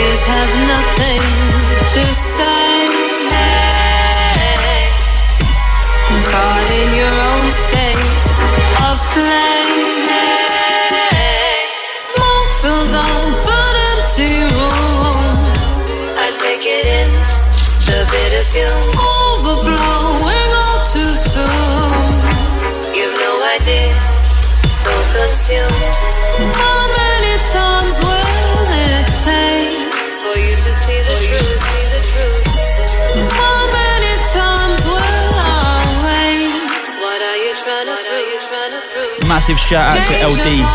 My ears have nothing to say. Caught in your own state of play. Smoke fills up an empty room. I take it in, the bitter fume Massive shout out to LD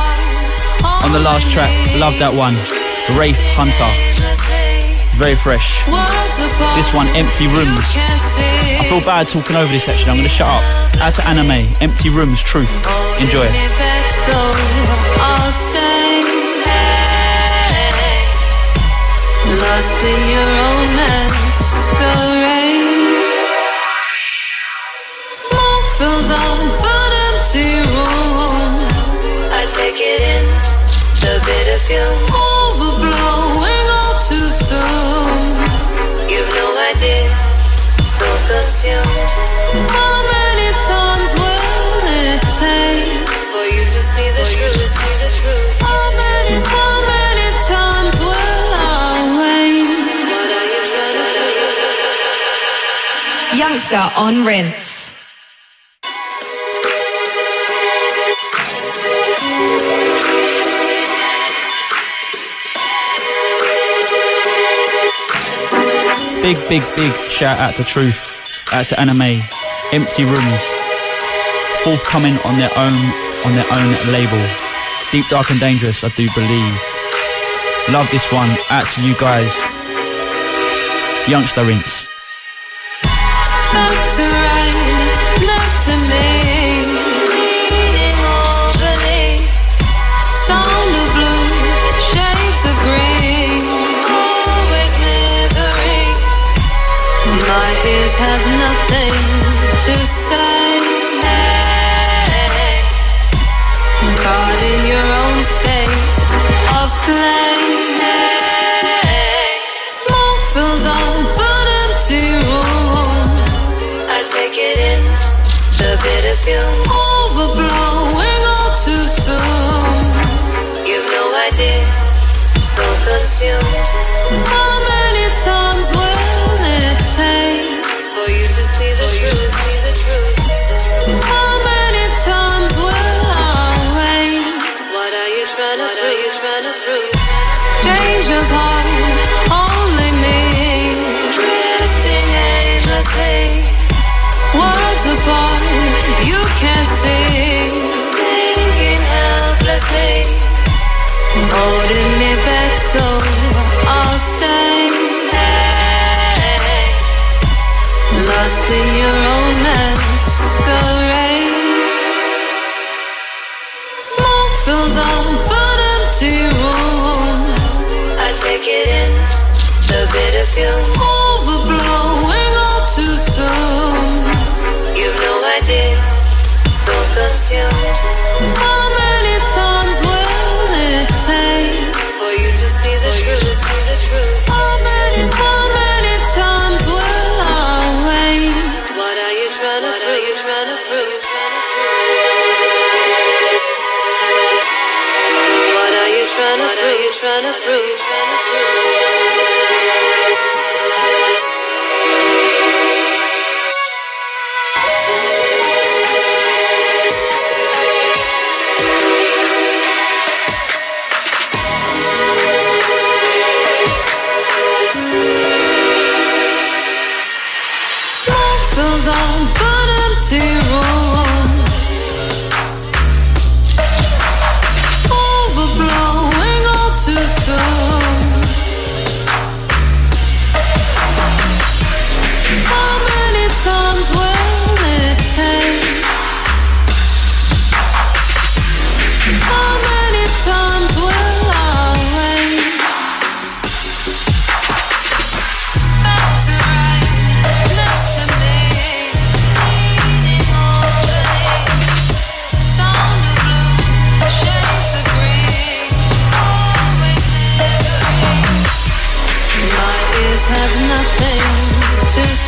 on the last track. Love that one. Wraith Hunter. Very fresh. This one, Empty Rooms. I feel bad talking over this actually. I'm going to shut up. Out to Animai. Empty Rooms. Truth. Enjoy. Lost in your own masquerade. Smoke fills an empty. I take it in, the bitter fume overflowing all too soon. You've no idea, so consumed. How many times will it take for you to see the truth? See the truth? How many, how many times will I wait? What are you trying to Youngster on rinse. Big, big, big shout out to Truth. Out to Animai. Empty Rooms. Forthcoming on their own on their own label. Deep Dark and Dangerous, I do believe. Love this one. Out to you guys. Youngster Rinse. Left to right, left to me. My ears have nothing to say. Caught in your own state of play. Smoke fills up an empty room. I take it in, the bitter overflowing all too soon. You've no idea, so consumed. Change of heart, only me drifting. Worlds apart, you can't see. Sinking helplessly, holding me back, so I'll stay. Lost in your own masquerade. Smoke fills up empty room. I take it in, the bitter fume overflowing all too soon. You've no idea, so consumed. How many times will it take for you to see the truth? See the truth? How many, how many times will I wait? What are you trying to prove? Trying to prove? nothing to